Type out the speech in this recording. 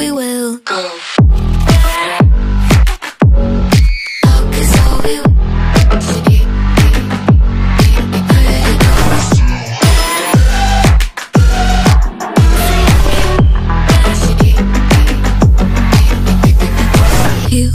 We will go.